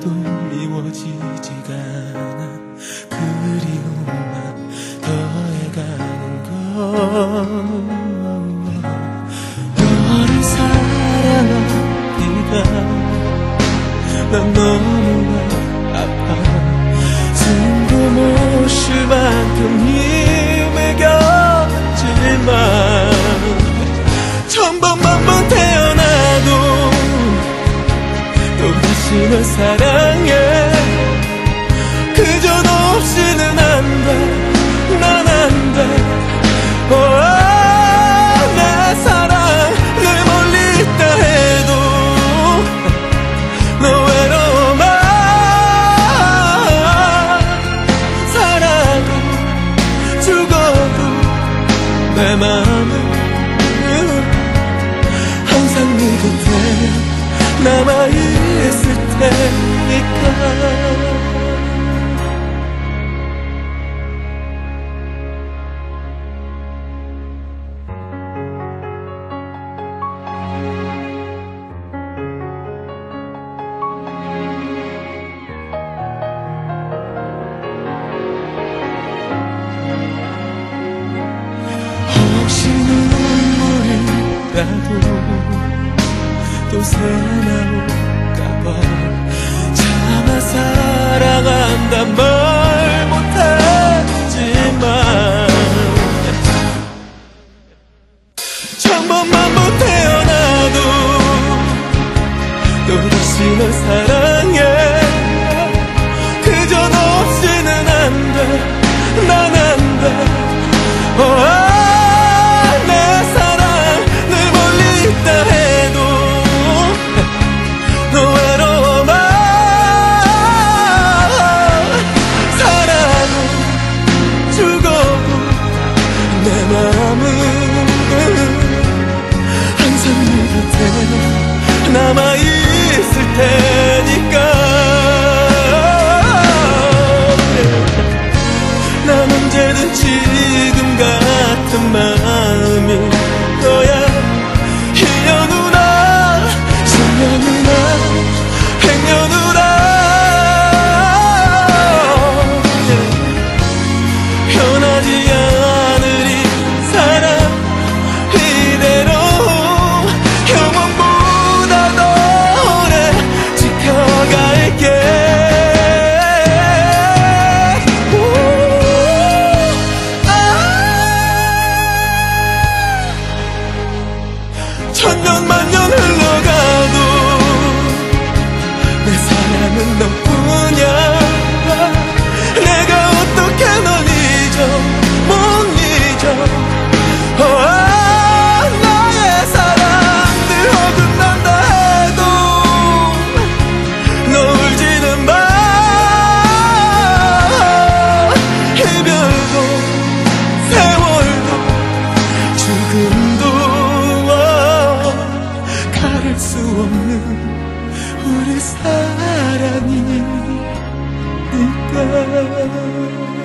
해도 미워지지가 않아. 그리움만 더해가는 걸 너를 사랑합니다. 난 너를 마음은 항상 네 곁에 남아있을 테니까. 가도 또 새나올까봐 참아 사랑한다 말 못하지만 천번만 못 태어나도 또 다시 널 사랑 마음은 항상 내 곁에 남아있을 때. love.